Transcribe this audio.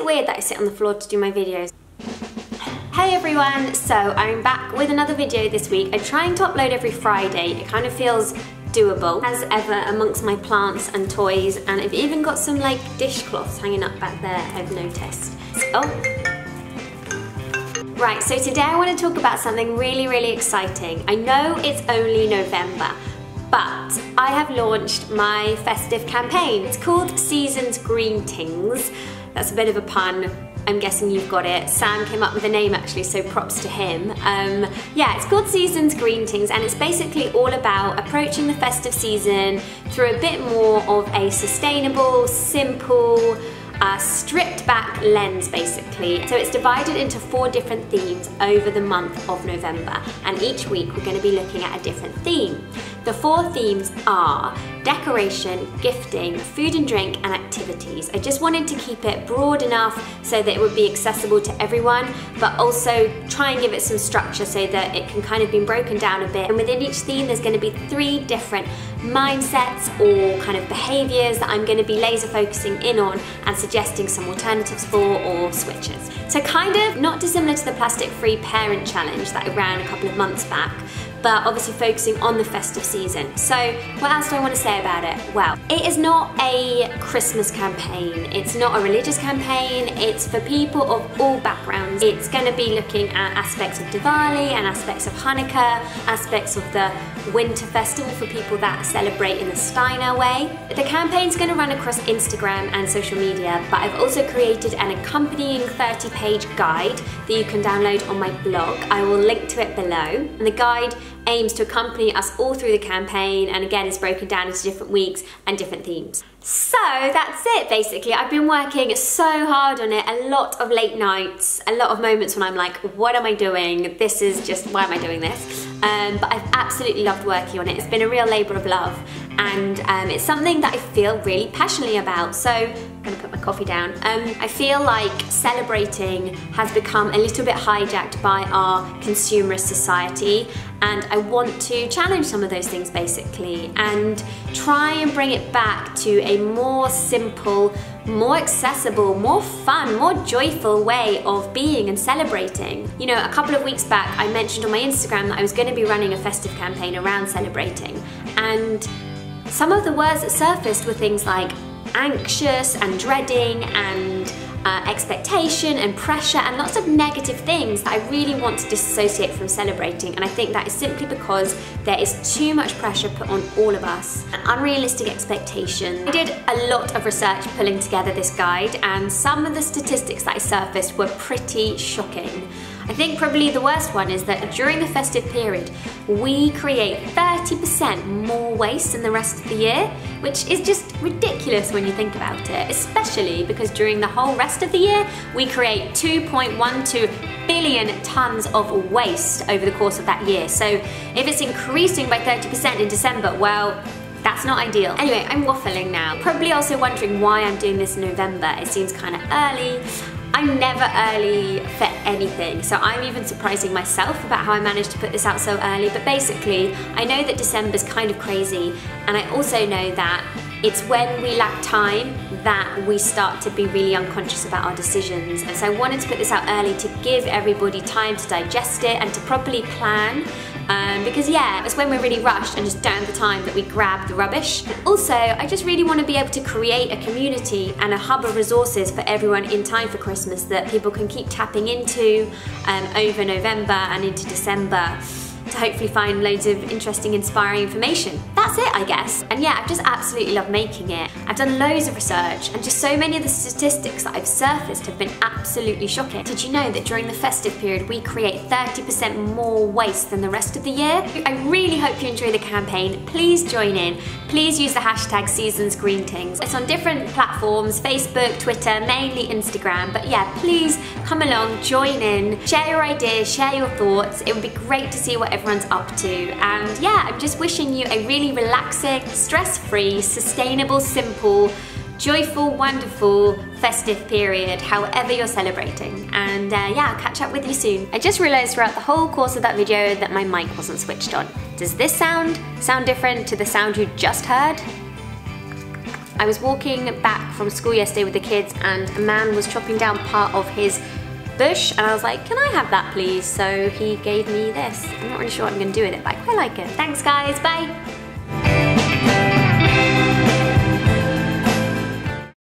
it weird that I sit on the floor to do my videos? Hey everyone, so I'm back with another video this week. I'm trying to upload every Friday. It kind of feels doable as ever amongst my plants and toys and I've even got some like dishcloths hanging up back there I've noticed. Oh. Right, so today I want to talk about something really, really exciting. I know it's only November, but I have launched my festive campaign. It's called Seasons Greentings. That's a bit of a pun. I'm guessing you've got it. Sam came up with the name actually, so props to him. Um, yeah, it's called Seasons Greentings and it's basically all about approaching the festive season through a bit more of a sustainable, simple, a stripped back lens basically. So it's divided into four different themes over the month of November and each week we're going to be looking at a different theme. The four themes are decoration, gifting, food and drink and activities. I just wanted to keep it broad enough so that it would be accessible to everyone but also try and give it some structure so that it can kind of be broken down a bit and within each theme there's going to be three different mindsets or kind of behaviours that I'm going to be laser focusing in on and suggesting some alternatives for or switches. So kind of not dissimilar to the plastic free parent challenge that I ran a couple of months back but obviously focusing on the festive season. So what else do I want to say about it? Well, it is not a Christmas campaign, it's not a religious campaign, it's for people of all backgrounds. It's going to be looking at aspects of Diwali and aspects of Hanukkah, aspects of the winter festival for people that celebrate in the Steiner way. The campaign's going to run across Instagram and social media, but I've also created an accompanying 30 page guide that you can download on my blog. I will link to it below. And the guide aims to accompany us all through the campaign and again is broken down into different weeks and different themes. So that's it basically. I've been working so hard on it, a lot of late nights, a lot of moments when I'm like, what am I doing? This is just, why am I doing this? Um, but I've absolutely loved working on it. It's been a real labour of love and um, it's something that I feel really passionately about. So I'm gonna put my coffee down. Um, I feel like celebrating has become a little bit hijacked by our consumerist society and I want to challenge some of those things basically and try and bring it back to a more simple, more accessible, more fun, more joyful way of being and celebrating. You know, a couple of weeks back I mentioned on my Instagram that I was going to be running a festive campaign around celebrating and some of the words that surfaced were things like anxious and dreading and uh, expectation and pressure and lots of negative things that I really want to disassociate from celebrating and I think that is simply because there is too much pressure put on all of us unrealistic expectations. I did a lot of research pulling together this guide and some of the statistics that I surfaced were pretty shocking. I think probably the worst one is that during the festive period, we create 30% more waste than the rest of the year, which is just ridiculous when you think about it, especially because during the whole rest of the year, we create 2.12 billion tons of waste over the course of that year. So if it's increasing by 30% in December, well, that's not ideal. Anyway, I'm waffling now. Probably also wondering why I'm doing this in November. It seems kind of early. I'm never early for anything, so I'm even surprising myself about how I managed to put this out so early. But basically, I know that December's kind of crazy, and I also know that it's when we lack time that we start to be really unconscious about our decisions. And so I wanted to put this out early to give everybody time to digest it and to properly plan um, because yeah, it's when we're really rushed and just don't have the time that we grab the rubbish. Also, I just really want to be able to create a community and a hub of resources for everyone in time for Christmas that people can keep tapping into um, over November and into December to hopefully find loads of interesting, inspiring information. That's it, I guess. And yeah, I've just absolutely loved making it. I've done loads of research and just so many of the statistics that I've surfaced have been absolutely shocking. Did you know that during the festive period, we create 30% more waste than the rest of the year? I really hope you enjoy the campaign. Please join in. Please use the hashtag Seasons Greentings. It's on different platforms, Facebook, Twitter, mainly Instagram. But yeah, please come along, join in, share your ideas, share your thoughts. It would be great to see what everyone's up to. And yeah, I'm just wishing you a really relaxing, stress-free, sustainable, simple, joyful, wonderful, festive period, however you're celebrating. And uh, yeah, I'll catch up with you soon. I just realized throughout the whole course of that video that my mic wasn't switched on. Does this sound sound different to the sound you just heard? I was walking back from school yesterday with the kids and a man was chopping down part of his bush and I was like, can I have that please? So he gave me this. I'm not really sure what I'm gonna do with it, but I quite like it. Thanks guys, bye.